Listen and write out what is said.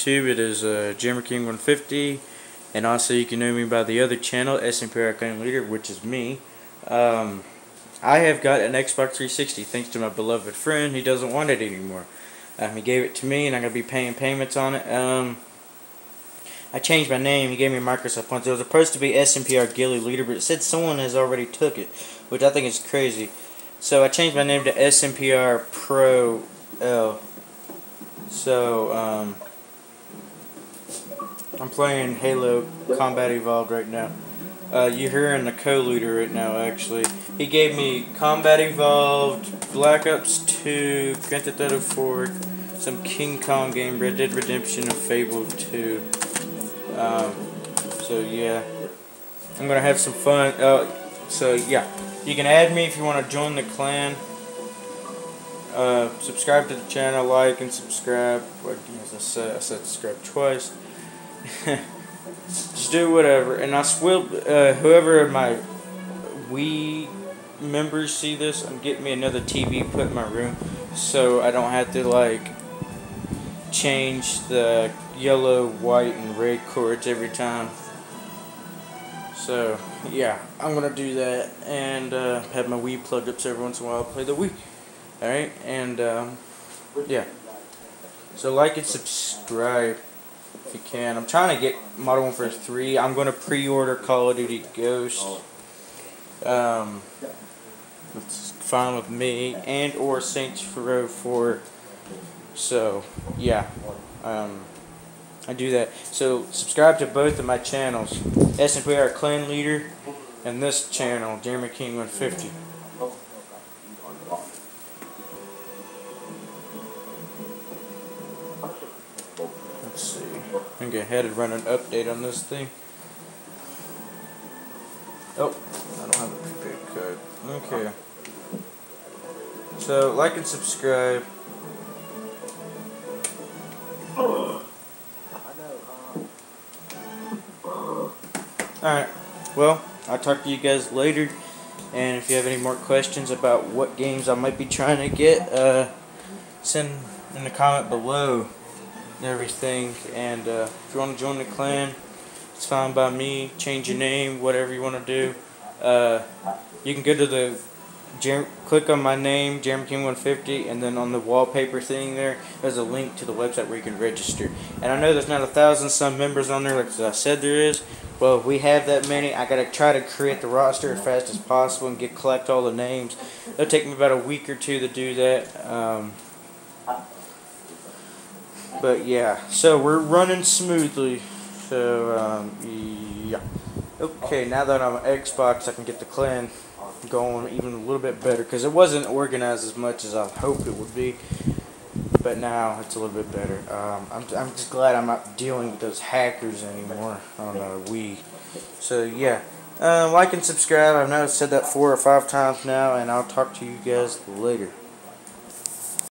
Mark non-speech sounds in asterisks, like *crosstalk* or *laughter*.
YouTube. It is uh, Jammer King 150, and also you can know me by the other channel, SMPR Clan Leader, which is me. Um, I have got an Xbox 360 thanks to my beloved friend. He doesn't want it anymore. Um, he gave it to me, and I'm gonna be paying payments on it. Um, I changed my name. He gave me Microsoft points. It was supposed to be SMPR Gilly Leader, but it said someone has already took it, which I think is crazy. So I changed my name to SMPR Pro L. So, um, I'm playing Halo Combat Evolved right now. Uh, you're hearing the co-leader right now, actually. He gave me Combat Evolved, Black Ops 2, Grand Theft Auto 4, some King Kong game, Red Dead Redemption, and Fable 2. Um, so, yeah. I'm going to have some fun. Uh, so, yeah. You can add me if you want to join the clan. Uh, subscribe to the channel, like and subscribe. As I said, I said subscribe twice. *laughs* Just do whatever, and I will. Uh, whoever my Wii members see this, I'm getting me another TV put in my room, so I don't have to like change the yellow, white, and red cords every time. So yeah, I'm gonna do that, and uh, have my Wii plugged up so every once in a while play the Wii. Alright, and um, yeah. So like and subscribe if you can. I'm trying to get Modern Warfare 3. I'm going to pre-order Call of Duty Ghost. Um, it's fine with me. And or Saints Row 4. So, yeah. Um, I do that. So, subscribe to both of my channels. SMPR Clan Leader and this channel, Jeremy King 150. Let's see. I'm to run an update on this thing. Oh, I don't have a prepaid code. Okay. So, like and subscribe. Alright, well, I'll talk to you guys later. And if you have any more questions about what games I might be trying to get, uh, send in the comment below everything. And uh, if you want to join the clan, it's fine by me. Change your name, whatever you want to do. Uh, you can go to the Jer click on my name, Jeremy King 150, and then on the wallpaper thing there, there's a link to the website where you can register. And I know there's not a thousand some members on there, like I said there is. Well, we have that many, I gotta try to create the roster as fast as possible and get collect all the names. It'll take me about a week or two to do that. Um, but yeah, so we're running smoothly. So um, yeah. Okay, now that I'm on Xbox, I can get the clan going even a little bit better because it wasn't organized as much as I hoped it would be. But now it's a little bit better. Um, I'm, I'm just glad I'm not dealing with those hackers anymore on uh, Wii. So yeah, uh, like and subscribe. I've now said that four or five times now, and I'll talk to you guys later.